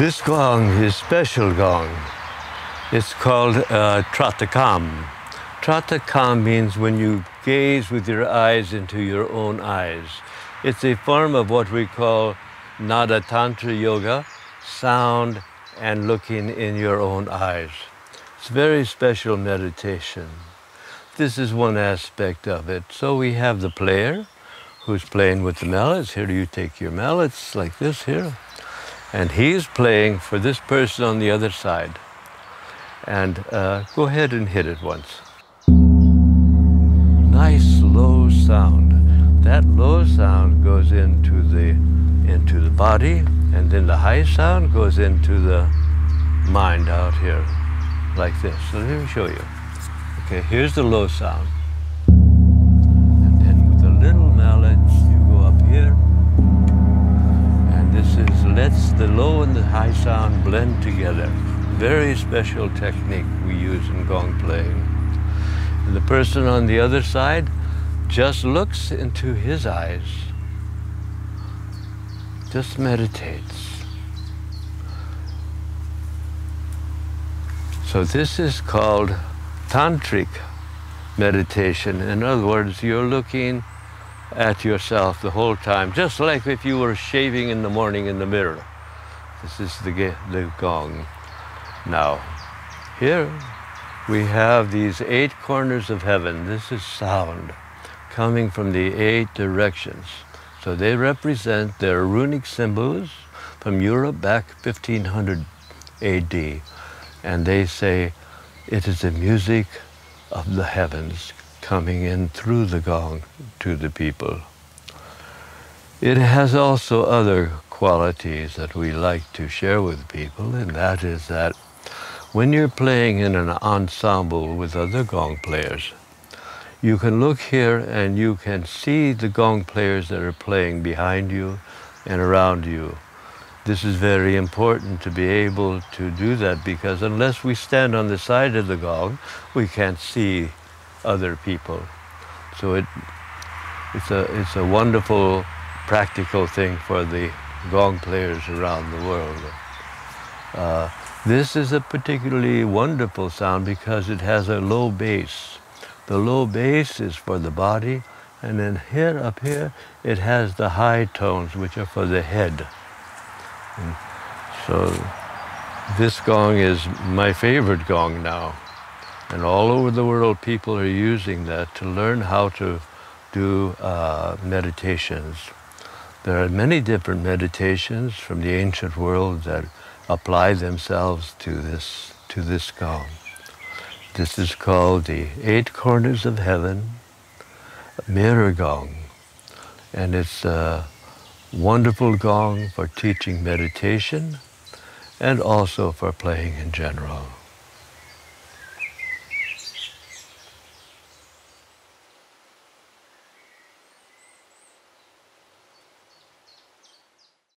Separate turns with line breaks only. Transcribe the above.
This gong is special gong. It's called uh, Tratakam. Tratakam means when you gaze with your eyes into your own eyes. It's a form of what we call Nada Tantra Yoga, sound and looking in your own eyes. It's very special meditation. This is one aspect of it. So we have the player who's playing with the mallets. Here you take your mallets like this here. And he's playing for this person on the other side. And uh, go ahead and hit it once. Nice low sound. That low sound goes into the into the body, and then the high sound goes into the mind out here, like this. So let me show you. Okay, here's the low sound. Lets the low and the high sound blend together. Very special technique we use in gong playing. And the person on the other side just looks into his eyes, just meditates. So this is called tantric meditation. In other words, you're looking at yourself the whole time, just like if you were shaving in the morning in the mirror. This is the, the gong. Now, here we have these eight corners of heaven. This is sound coming from the eight directions. So they represent their runic symbols from Europe back 1500 AD and they say it is the music of the heavens coming in through the gong to the people. It has also other qualities that we like to share with people, and that is that when you're playing in an ensemble with other gong players, you can look here and you can see the gong players that are playing behind you and around you. This is very important to be able to do that because unless we stand on the side of the gong, we can't see other people. So it, it's, a, it's a wonderful practical thing for the gong players around the world. Uh, this is a particularly wonderful sound because it has a low bass. The low bass is for the body, and then here, up here, it has the high tones, which are for the head. And so this gong is my favorite gong now. And all over the world, people are using that to learn how to do uh, meditations. There are many different meditations from the ancient world that apply themselves to this, to this gong. This is called the Eight Corners of Heaven Mirror Gong. And it's a wonderful gong for teaching meditation and also for playing in general.